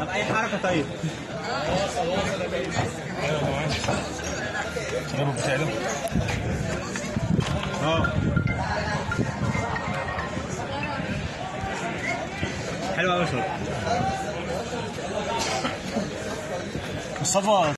طب أي حركة طيب؟ جابوا بتاع ده آه. حلو قوي مصطفى.